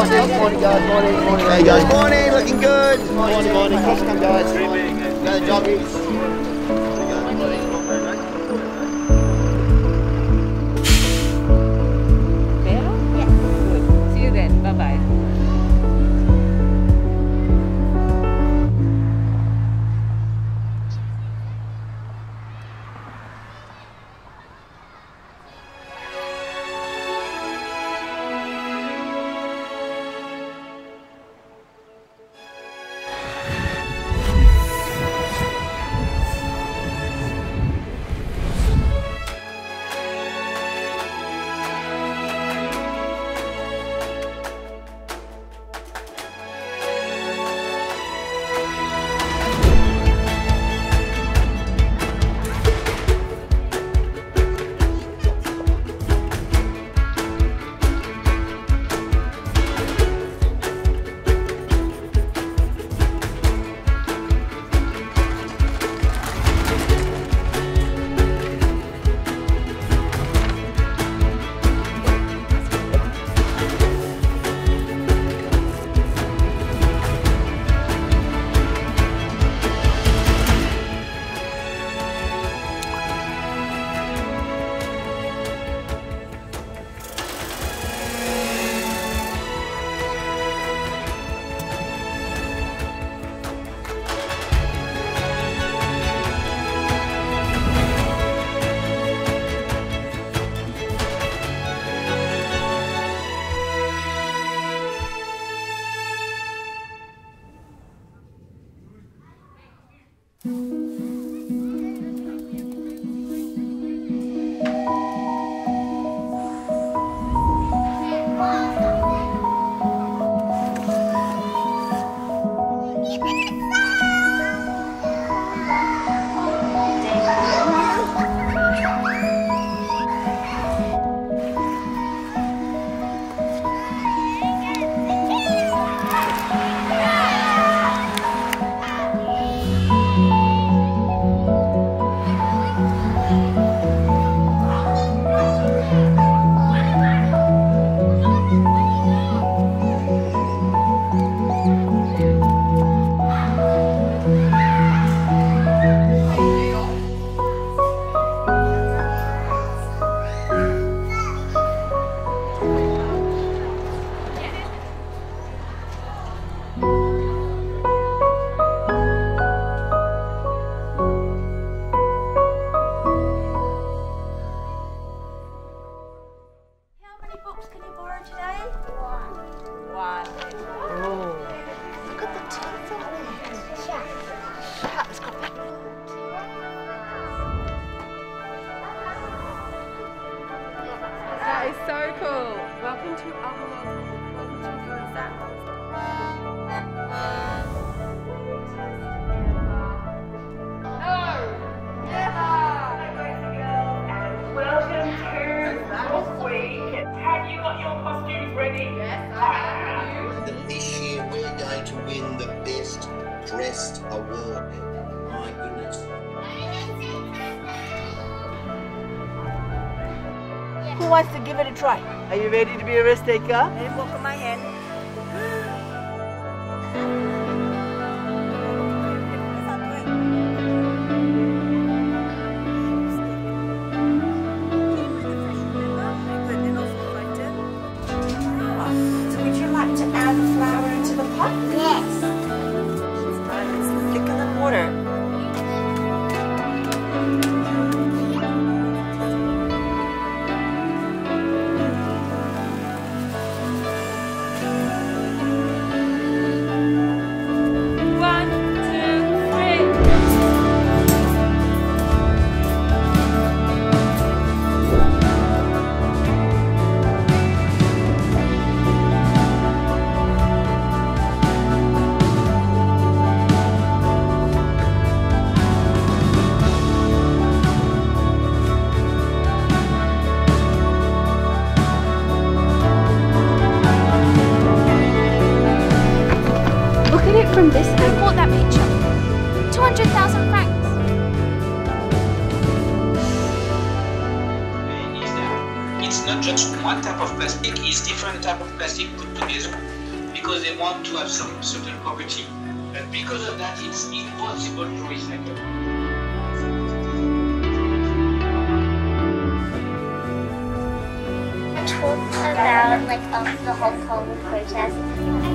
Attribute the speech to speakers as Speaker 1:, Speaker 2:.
Speaker 1: Morning, guys. Morning, morning. Hey, guys. Morning. Looking good. Morning, morning. Cross come, guys. Go the joggies.
Speaker 2: Is so cool. Welcome to our world. Welcome to your exam.
Speaker 3: Welcome to. Have you got your costumes ready? Yes, And
Speaker 1: This year we're going to win the best dressed award.
Speaker 4: Wants to give it a try?
Speaker 5: Are you ready to be a risk taker?
Speaker 4: Let on my hand.
Speaker 6: From this Who bought that picture? 200,000 francs.
Speaker 7: Is there it's not just one type of plastic, it's different type of plastic put together because they want to have some certain property. But because of that, it's impossible to recycle.
Speaker 4: Talk about like of the whole COVID process.